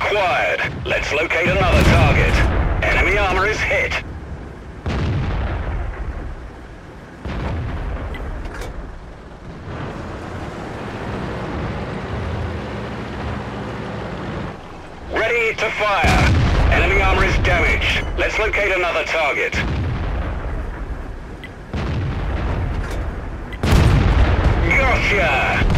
acquired. Let's locate another target. Enemy armor is hit. Ready to fire. Enemy armor is damaged. Let's locate another target. Gotcha!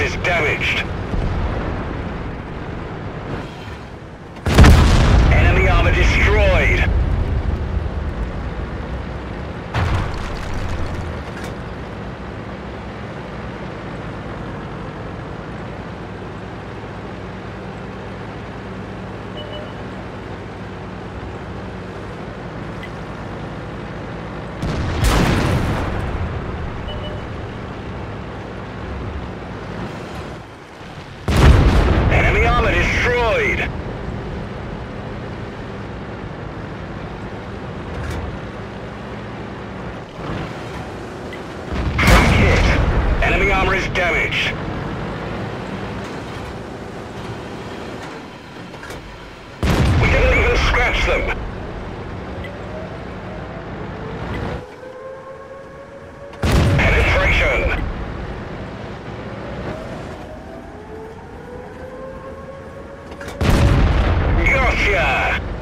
Is damaged. Enemy armor destroyed. Enemy armor destroyed. Truck hit. Enemy armor is damaged. We didn't even scratch them. Penetration. Gotcha!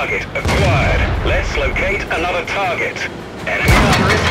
Target acquired. Let's locate another target. Enemy armor is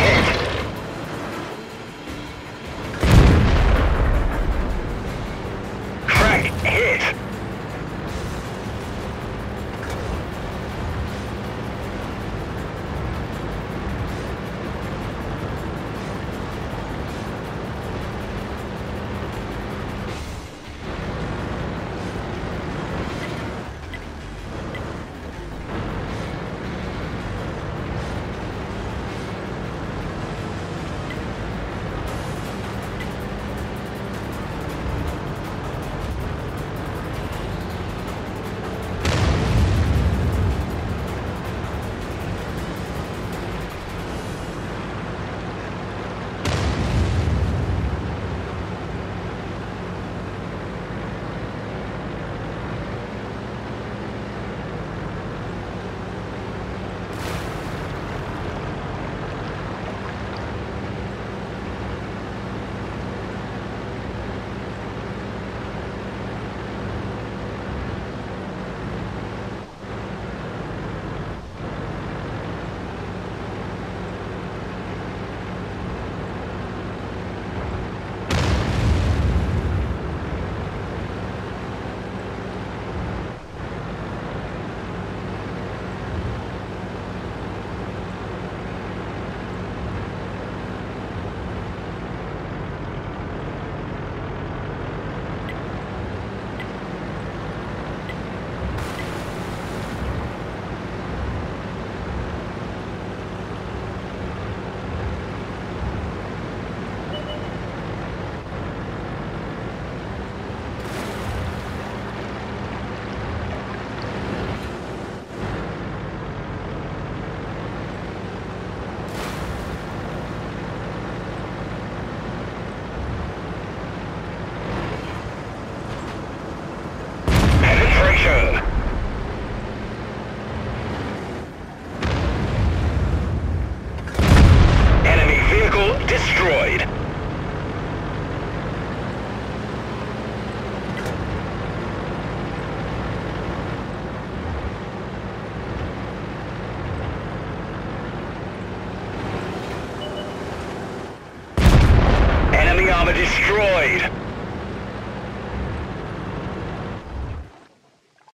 Destroyed.